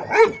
Oh,